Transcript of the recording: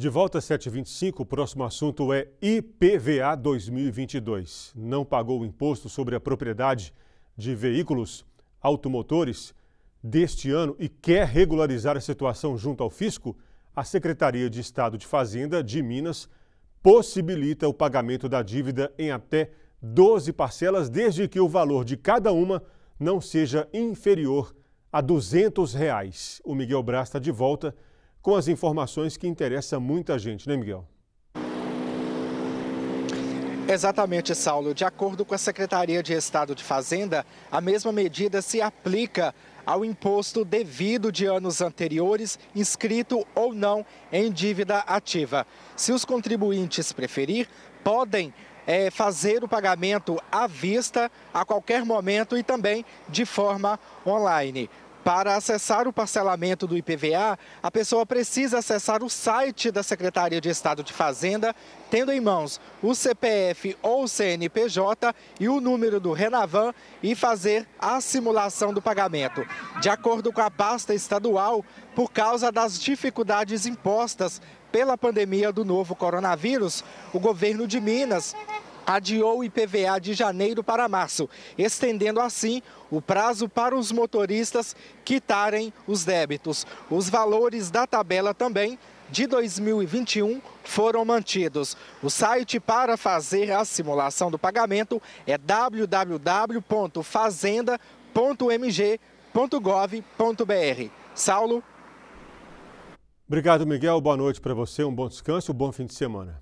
De volta às 7h25, o próximo assunto é IPVA 2022. Não pagou o imposto sobre a propriedade de veículos automotores deste ano e quer regularizar a situação junto ao fisco? A Secretaria de Estado de Fazenda de Minas possibilita o pagamento da dívida em até 12 parcelas, desde que o valor de cada uma não seja inferior a 200 reais. O Miguel Braz está de volta com as informações que interessam muita gente, né, Miguel? Exatamente, Saulo. De acordo com a Secretaria de Estado de Fazenda, a mesma medida se aplica ao imposto devido de anos anteriores, inscrito ou não em dívida ativa. Se os contribuintes preferir, podem é, fazer o pagamento à vista a qualquer momento e também de forma online. Para acessar o parcelamento do IPVA, a pessoa precisa acessar o site da Secretaria de Estado de Fazenda, tendo em mãos o CPF ou o CNPJ e o número do Renavan e fazer a simulação do pagamento. De acordo com a pasta estadual, por causa das dificuldades impostas pela pandemia do novo coronavírus, o governo de Minas adiou o IPVA de janeiro para março, estendendo assim o prazo para os motoristas quitarem os débitos. Os valores da tabela também de 2021 foram mantidos. O site para fazer a simulação do pagamento é www.fazenda.mg.gov.br. Saulo. Obrigado, Miguel. Boa noite para você, um bom descanso, um bom fim de semana.